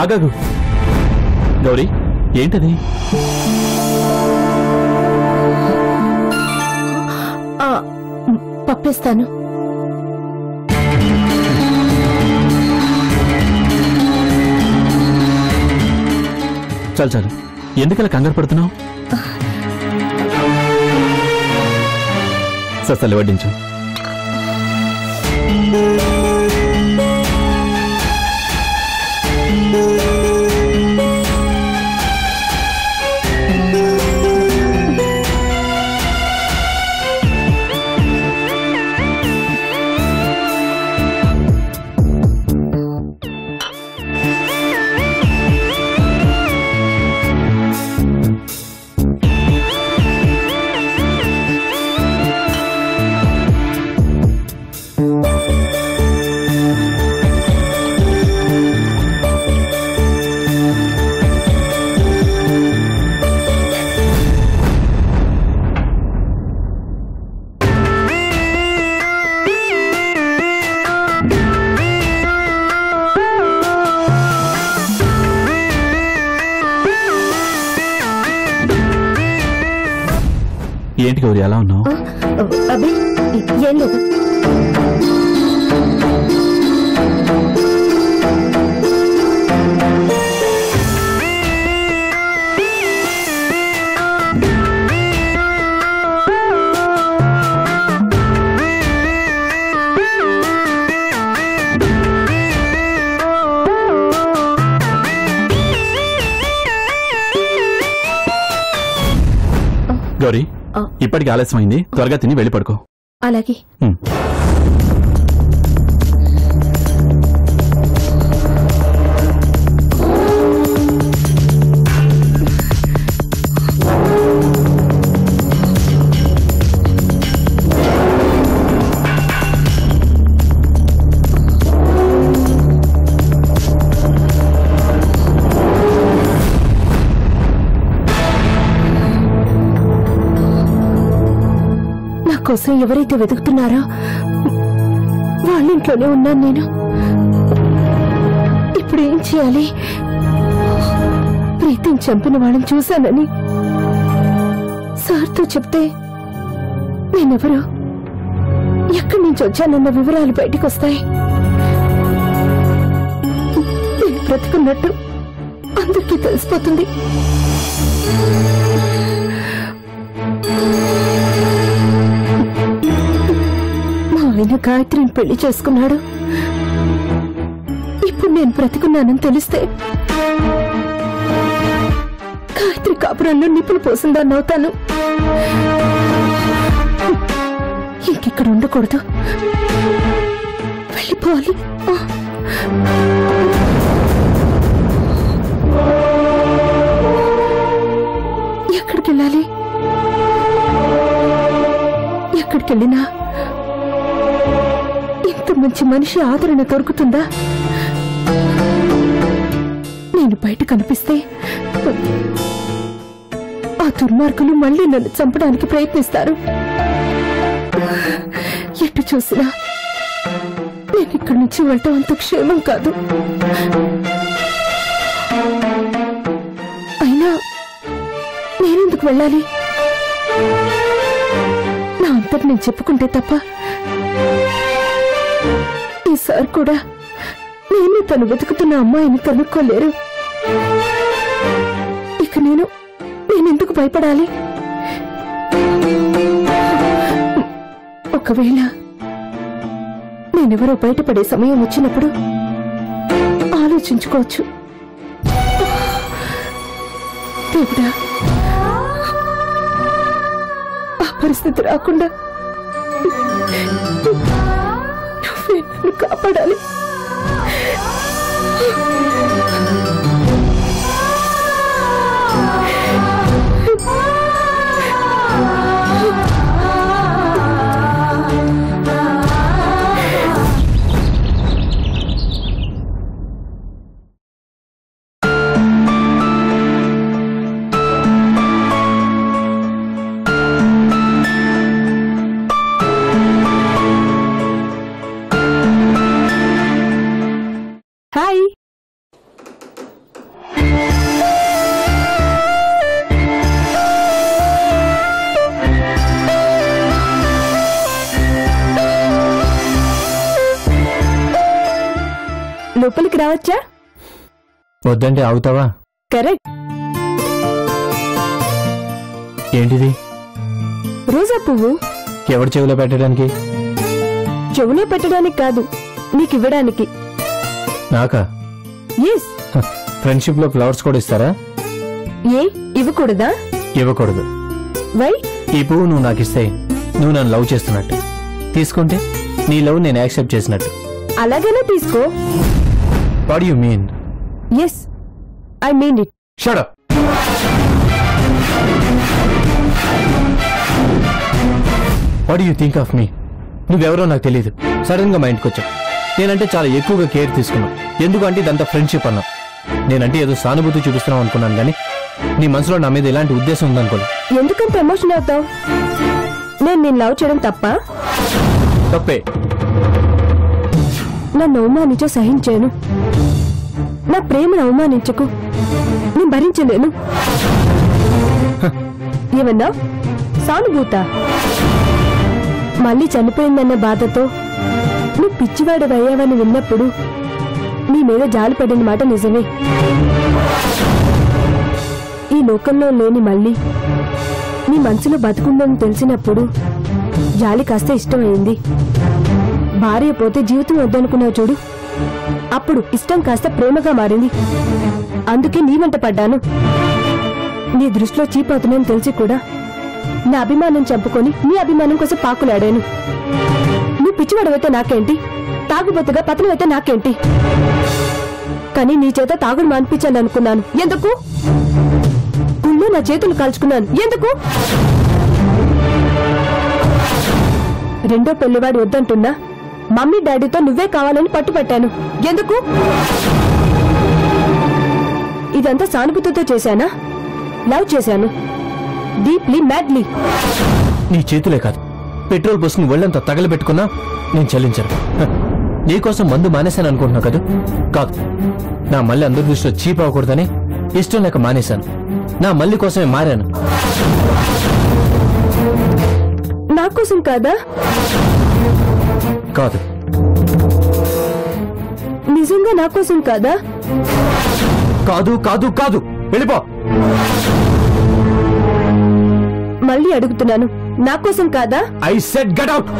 ఆగాగు. గౌరీ ఏంటది? పప్పేస్తాను. చాలు చాలు. ఎందుకలా కంగారు పడుతున్నావు? సస్తలు వడ్డించు ఏంటి గౌరీ ఎలా ఉన్నావు? ఏం లేదు. ఇప్పటికి ఆలస్యమైంది. త్వరగా తిని వెళ్ళి పడుకో. అలాగే. కోసం ఎవరైతే వెతుకుతున్నారో వాళ్ళ ఇంట్లోనే ఉన్నాను నేను. ఇప్పుడు ఏం చేయాలి? ప్రీతిని చంపిన వాళ్ళని చూశానని సార్తో చెప్తే నేనెవరు? ఎక్కడి నుంచి వచ్చానన్న వివరాలు బయటకు వస్తాయి. నేను బ్రతుకున్నట్టు అందరికీ తెలిసిపోతుంది. ఆయన గాయత్రిని పెళ్ళి చేసుకున్నాడు. ఇప్పుడు నేను బ్రతికున్నానని తెలిస్తే గాయత్రి కాపురంలో నిప్పులు పోసిందాన్ని అవుతాను. ఇంకెక్కడ ఉండకూడదు. వెళ్ళిపోవాలి. ఎక్కడికి వెళ్ళాలి ఎక్కడికి వెళ్ళినా మంచి మనిషి ఆదరణ దొరుకుతుందా? నేను బయట కనిపిస్తే ఆ దుర్మార్గులు మళ్ళీ నన్ను చంపడానికి ప్రయత్నిస్తారు. ఎటు చూసినా నేను ఇక్కడి నుంచి వెళ్ళటం అంత క్షేమం కాదు. అయినా నేనెందుకు వెళ్ళాలి? నా అంతటి నేను చెప్పుకుంటే తప్ప ఈ సార్ కూడా నేను తను వెతుకుతున్న అమ్మాయిని కనుక్కోలేరు. ఇక నేను నేనెందుకు భయపడాలి? ఒకవేళ నేనెవరో బయటపడే సమయం వచ్చినప్పుడు ఆలోచించుకోవచ్చు. దేవుడా ఆ పరిస్థితి రాకుండా కాపాడాలి రావచ్చా వద్దంటే అవుతావా కరెక్ట్ ఏంటిది? రోజా పువ్వు. ఎవరి చెవిలో పెట్టడానికి? చెవులో పెట్టడానికి కాదు నీకు ఇవ్వడానికి. నాకా? ఎస్ ఫ్రెండ్షిప్లో ఫ్లవర్స్ కూడా ఇస్తారా? ఏ ఇవ్వకూడదా? ఇవ్వకూడదు. వై ఈ పువ్వు నువ్వు నాకు ఇస్తే నువ్వు నన్ను లవ్ చేస్తున్నట్టు. తీసుకుంటే నీ లవ్ నేను యాక్సెప్ట్ చేసినట్టు. అలాగనే తీసుకో. What you mean yes I mean it shut up what you think of me నువ్వెవరో నాకు తెలియదు సడన్గా మా ఇంటికి వచ్చావు. నేనంటే చాలా ఎక్కువగా కేర్ తీసుకున్నావు. ఎందుకంటే ఇదంతా ఫ్రెండ్షిప్ అన్నావు. నేనంటే ఏదో సానుభూతి చూపిస్తున్నావు అనుకున్నాను కానీ నీ మనసులో నా మీద ఎలాంటి ఉద్దేశం ఉందనుకోలేదు. ఎందుకంత ఎమోషన్ అవుతావు? నేను నేను లవ్ చేయడం తప్ప? తప్పే. నన్ను అవమానించో సహించాను నా ప్రేమను అవమానించకు. నేను భరించలేను. ఏమన్నా? సానుభూత. మళ్ళీ చనిపోయిందన్న బాధతో నువ్వు పిచ్చివాడవయ్యావని విన్నప్పుడు నీ మీద జాలిపడిన మాట నిజమే. ఈ లోకంలో లేని మళ్ళీ నీ మనసులో బతుకుందని తెలిసినప్పుడు జాలి కాస్త ఇష్టమైంది. భార్య పోతే జీవితం వద్దనుకున్నావు చూడు. అప్పుడు ఇష్టం కాస్త ప్రేమగా మారింది. అందుకే నీ వెంట పడ్డాను. నీ దృష్టిలో చీపవుతున్నాను తెలిసి కూడా నా అభిమానం చంపుకొని నీ అభిమానం కోసం పాకులాడాను. నువ్వు పిచ్చివాడవైతే నాకేంటి? తాగుబోతుగా పతనమైతే నాకేంటి? కానీ నీ చేత తాగుడు మాన్పించాలనుకున్నాను ఎందుకు? గుళ్ళు నా చేతులు కాల్చుకున్నాను. ఎందుకు? రెండో పెళ్ళివాడు వద్దంటున్నా. మమ్మీ డాడీతో నువ్వే కావాలని పట్టుపట్టాను. ఎందుకు? ఇదంతా సానుభూతితో చేశానా? లవ్ చేశాను. Deeply madly. నీ చేతులే కాదు. పెట్రోల్ పోసుకుని ఒళ్ళంతా తగలబెట్టుకున్నా నేను చెల్లించను. నీకోసం మందు మానేశాను అనుకుంటున్నావు కదా? కాదు. నా మళ్ళీ అందరి దృష్టిలో చీప్ అవ్వకూడదని ఇష్టం లేక మానేశాను. నా మళ్ళీ కోసమే మారాను. నా కోసం కాదా? కాదు. నిజంగా నా కోసం కాదా? కాదు కాదు కాదు. వెళ్ళిపో. మళ్ళీ అడుగుతున్నాను. నా కోసం కాదా? ఐ సెట్ గట్ అవుట్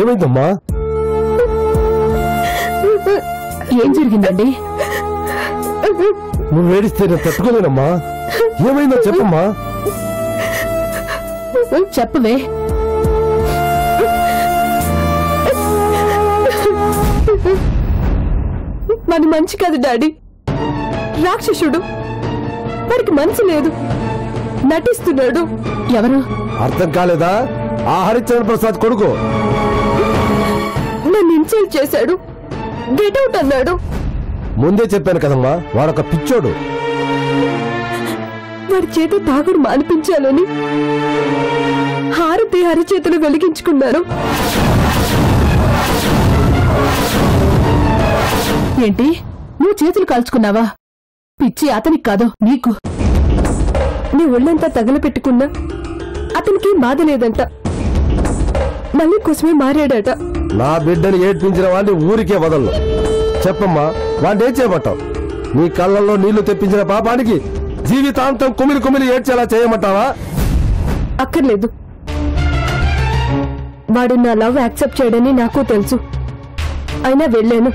ఏమైందమ్మా? ఏం జరిగిందండి? నువ్వు ఏడిస్తే నేను తట్టుకోలేనమ్మా. ఏమైందో చెప్పమ్మా. చెప్పవే. మన మంచి కాదు డాడీ. రాక్షసుడు. వాడికి మనసు లేదు. నటిస్తున్నాడు. ఎవరు? అర్థం కాలేదా? ఆ హరిచంద్ర ప్రసాద్ కొడుకు. నన్ను ఇన్సల్ట్ చేశాడు. గెట్ అవుట్ అన్నాడు. ముందే చెప్పాను కదమ్మా వాడొక పిచ్చోడు. వాడి చేత తాగుడు మానిపించాలని. హారతి హరిచేతులు వెలిగించుకున్నాను. ఏంటి? నువ్వు చేతులు కాల్చుకున్నావా? పిచ్చి అతనికి కాదు నీకు. నీ ఒళ్ళంతా తగలపెట్టుకున్నా. అతనికి బాధ లేదంట. మళ్ళీ కోసమే మారాడట. నా బిడ్డని ఏడ్పించిన వాడిని ఊరికే వదలను. చెప్పమ్మా వాడిని ఏం చేయమంటావు? నీ కళ్ళల్లో నీళ్ళు తెప్పించిన పాపానికి జీవితాంతం కుమిలి కుమిలి ఏడ్చేలా చేయమంటావా? అక్కర్లేదు. వాడు నా లవ్ యాక్సెప్ట్ చేయడని నాకు తెలుసు. అయినా వెళ్ళాను.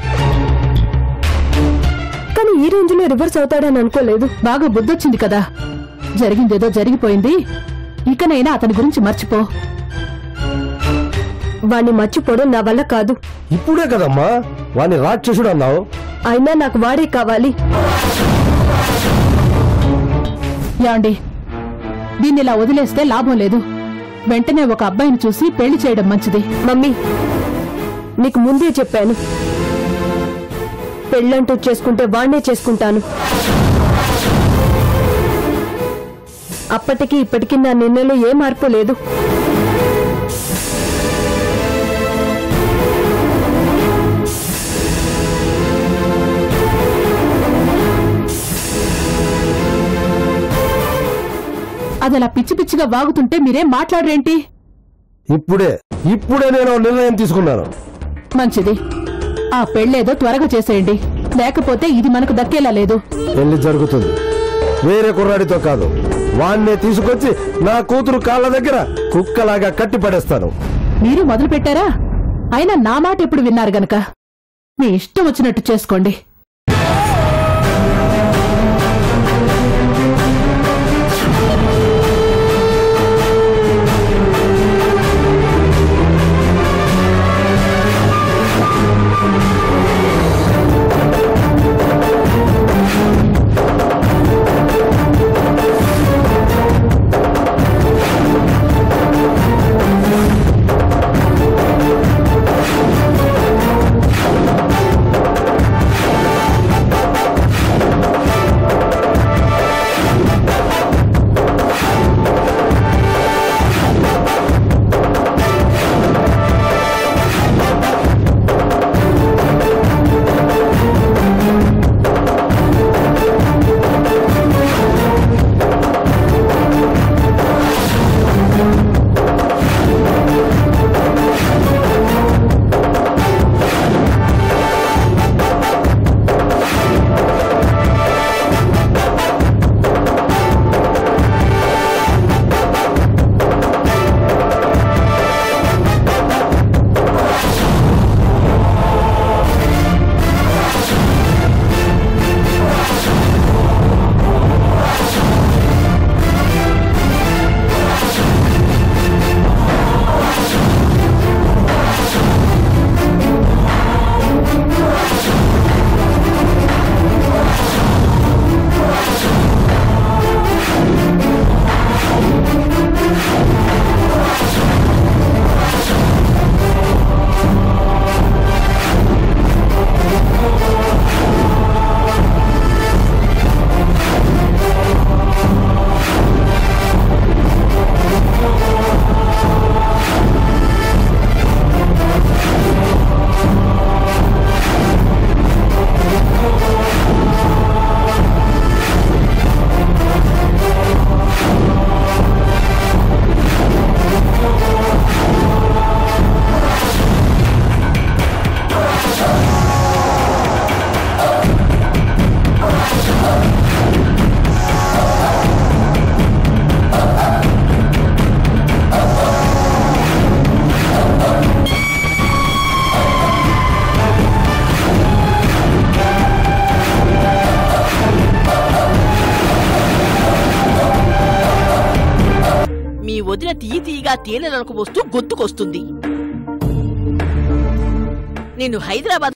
కానీ ఈ రేంజ్లో రివర్స్ అవుతాడని అనుకోలేదు. బాగా బుద్ధొచ్చింది కదా. జరిగిందేదో జరిగిపోయింది. ఇకనైనా అతని గురించి మర్చిపో. వాణ్ణి మర్చిపోవడం నా వల్ల కాదు. ఇప్పుడే కదమ్మా వాణ్ణి రాక్షసుడు అన్నావు. అయినా నాకు వాడే కావాలి. యాండి దీన్ని ఇలా వదిలేస్తే లాభం లేదు. వెంటనే ఒక అబ్బాయిని చూసి పెళ్ళి చేయడం మంచిది. మమ్మీ నీకు ముందే చెప్పాను. పెళ్ళంటూ చేసుకుంటే వాణ్ణే చేసుకుంటాను. అప్పటికి ఇప్పటికి నా నిర్ణయంలో ఏ మార్పు లేదు. అది అలా పిచ్చి పిచ్చిగా వాగుతుంటే మీరేం మాట్లాడరేంటి? ఇప్పుడే ఇప్పుడే నేను నిర్ణయం తీసుకున్నాను. మంచిది. ఆ పెళ్ళేదో త్వరగా చేసేయండి. లేకపోతే ఇది మనకు దక్కేలా లేదు. పెళ్ళి జరుగుతుంది. వేరే కుర్రాడితో కాదు. వాణ్ణే తీసుకొచ్చి నా కూతురు కాళ్ళ దగ్గర కుక్కలాగా కట్టి పడేస్తాను. మీరు మొదలు పెట్టారా అయినా నా మాట ఎప్పుడు విన్నారు గనక? మీ ఇష్టం వచ్చినట్టు చేసుకోండి. తీయి తీయగా వస్తూ గొంతుకొస్తుంది. నేను హైదరాబాద్